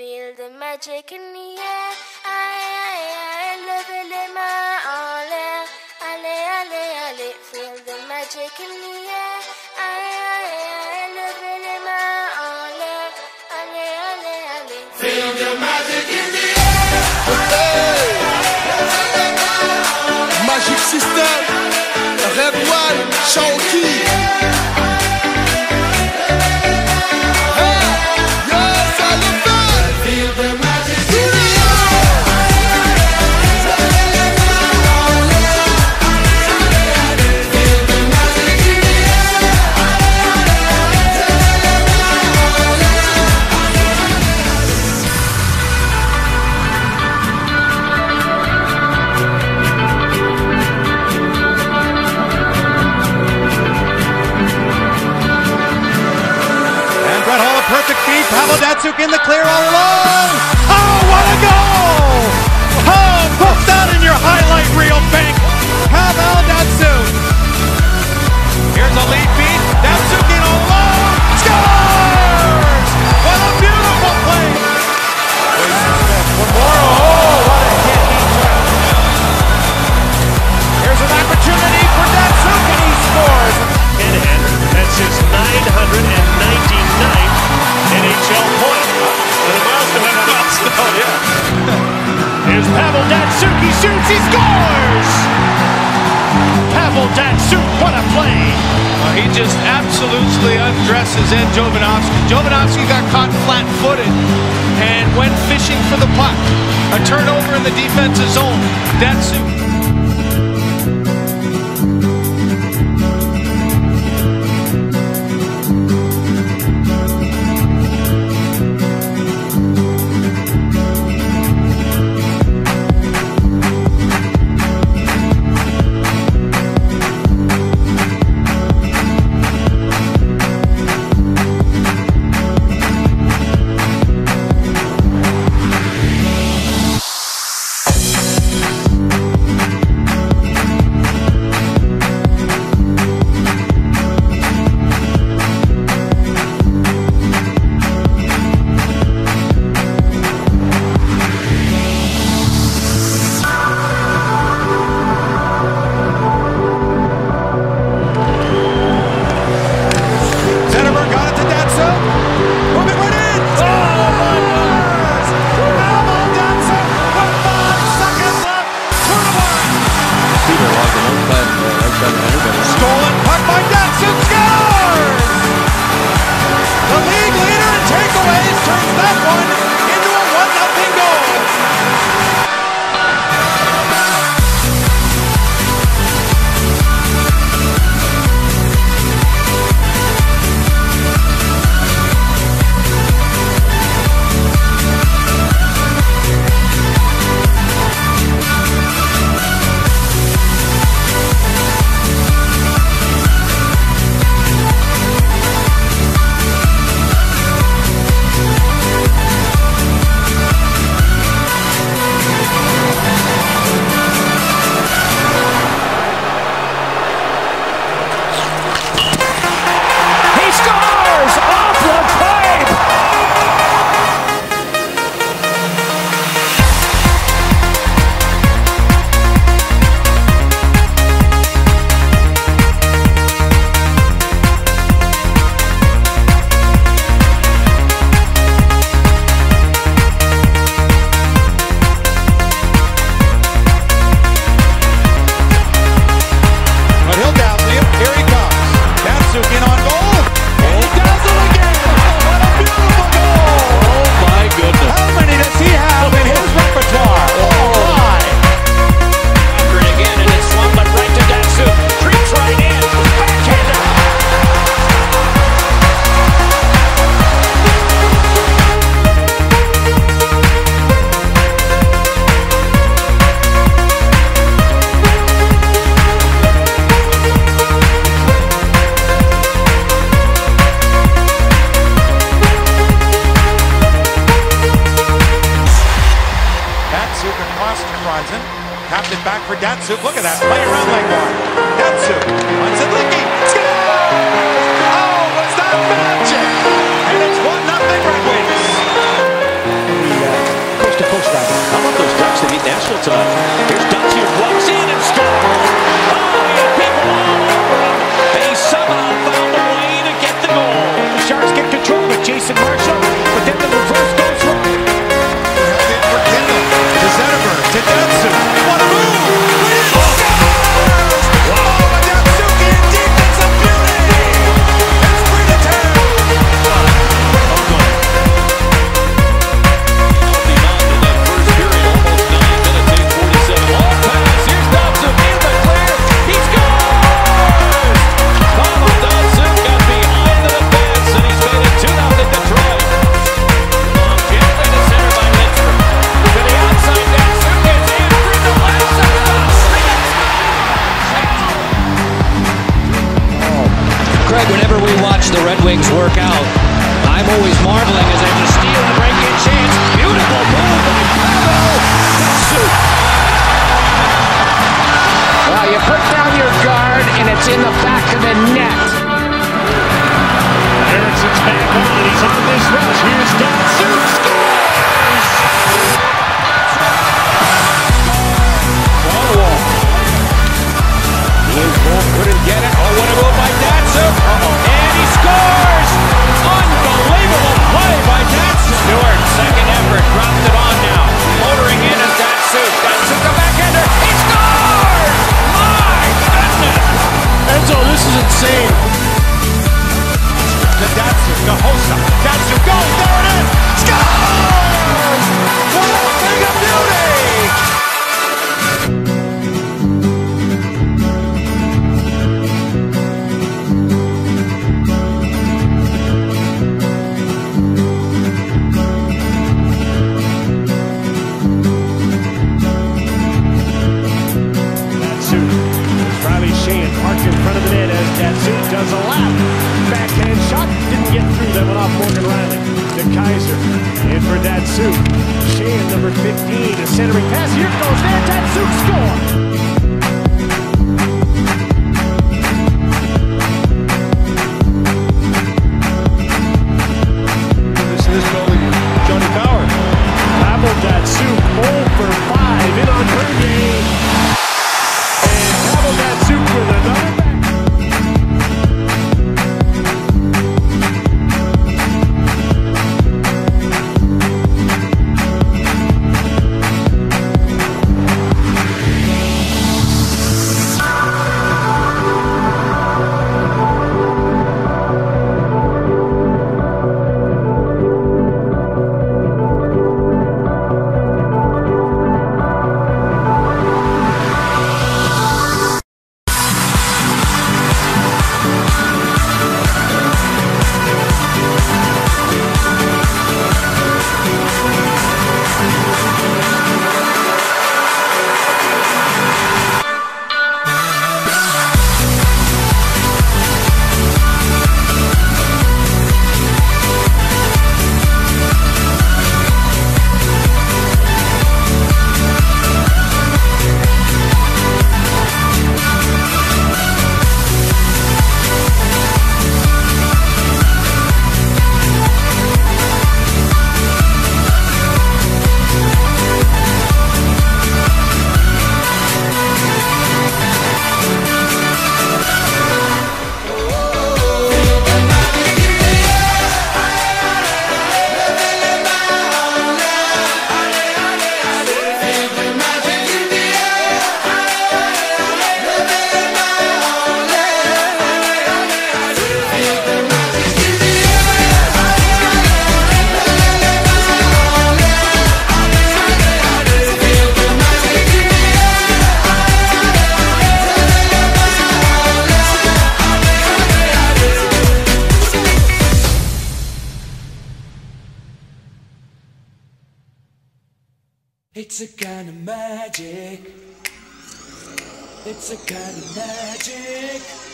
Feel the magic in the air. Aïe, aïe, aïe, levez les mains en l'air. Allez, allez, allez. Feel the magic in the air. Aïe, aïe, aïe, levez les mains en l'air. Allez, allez, allez. Feel the magic in the air. Perfect feed. Pavel Datsyuk in the clear all alone. Here's Pavel Datsyuk, he shoots, he scores! Pavel Datsyuk, what a play! Uh, he just absolutely undresses Ed Jovanovski. Jovanovski got caught flat-footed and went fishing for the puck. A turnover in the defensive zone. Datsyuk that. Play around like one. Dempsu. Runs it Linky. Oh, was that magic? And it's 1 nothing Red Wings. Uh, coast to coast right How about those Ducks? They beat Nashville tonight. Here's Dempsu. Walks in and scores. Oh, he had people all over him. And somehow found a way to get the goal. The Sharks get control with Jason Martin. It's in the back of the net. Ericsson's back on. He's on this rush. Here's Dow. See. number 15. A centering pass. Here goes Van Datsyuk. Score! Johnny Power. Pavel Datsyuk 0 for 5 in on Bernier. It's a kind of magic. It's a kind of magic.